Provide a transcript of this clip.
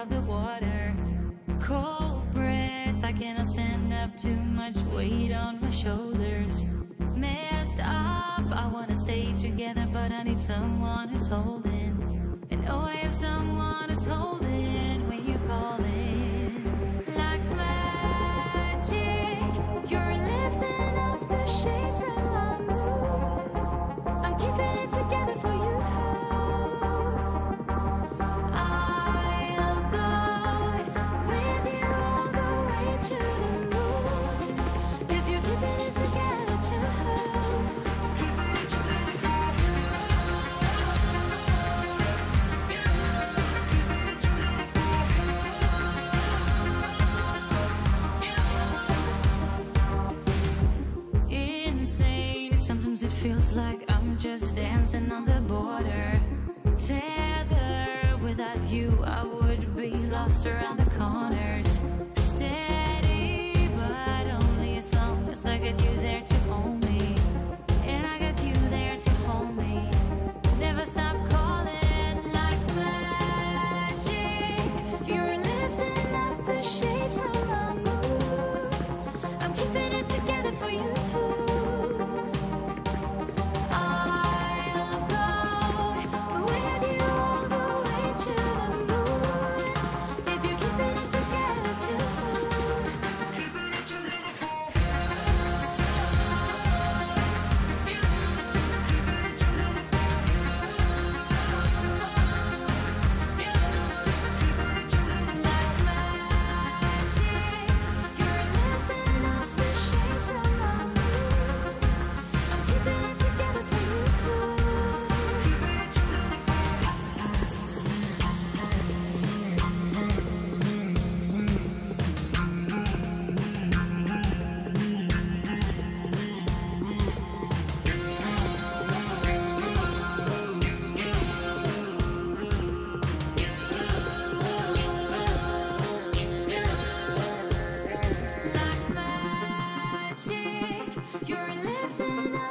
above the water. Cold breath, I cannot stand up, too much weight on my shoulders. Messed up, I wanna stay together, but I need someone who's holding. And oh, I have someone who's holding when you call it. Feels like I'm just dancing on the border. Tether without you, I would be lost around the corners. Steady, but only as long as I get you you're